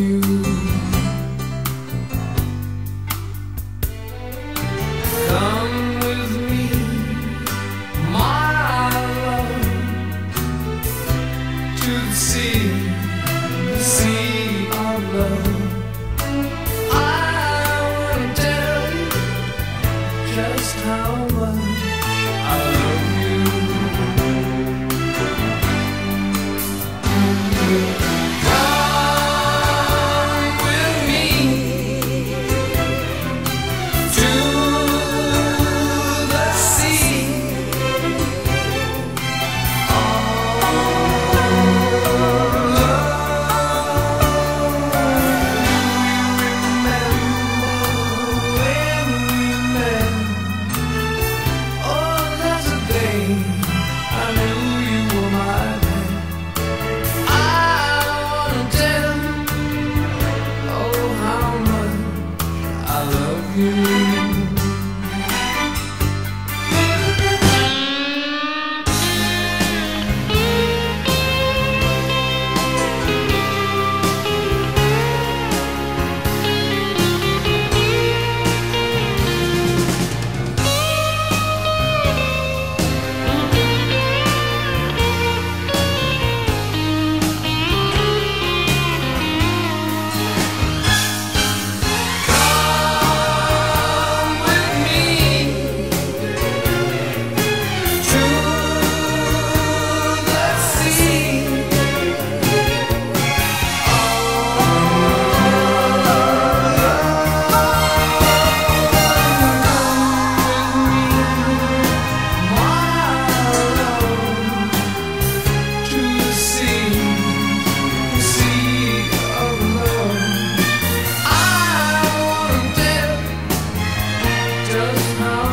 you Come with me, my love To the sea, the sea of love. I wanna tell you just how much I love you. you. just now